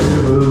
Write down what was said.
Attention